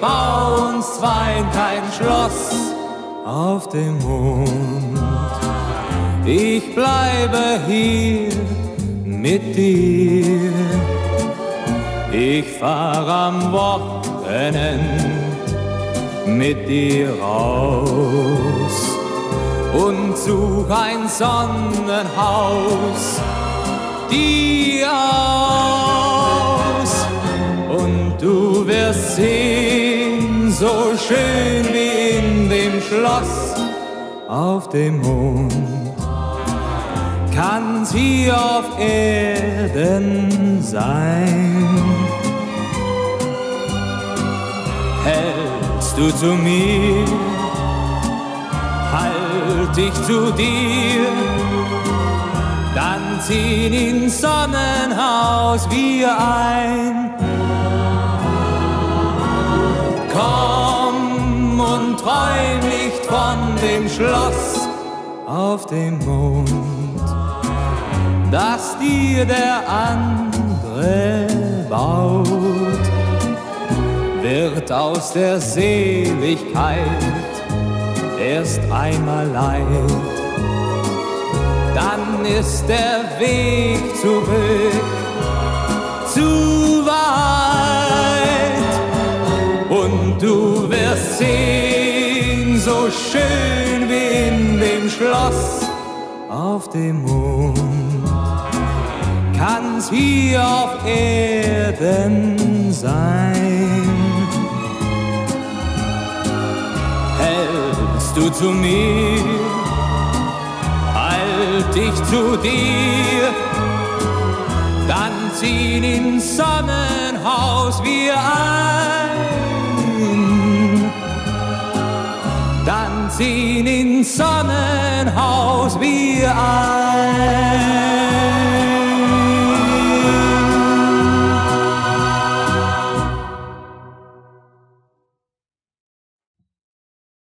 bau uns zwei kein Schloss auf dem Mond. Ich bleibe hier mit dir. Ich fahr am Wochenende mit dir raus und such ein Sonnenhaus dir aus. Und du wirst sehen, so schön wie in dem Schloss auf dem Mond, kann's hier auf Erden sein. Hältst du zu mir? halt dich zu dir, dann ziehen ins Sonnenhaus wir ein. Träum nicht von dem Schloss auf dem Mond, das dir der andere baut, wird aus der Seligkeit erst einmal leid, dann ist der Weg zurück zu weit. Und du wirst sehen, schön wie in dem Schloss auf dem Mond, kann's hier auf Erden sein. du zu mir, halt dich zu dir, dann ziehen ins Sonnenhaus wir ein. ziehen ins Sonnenhaus wir ein.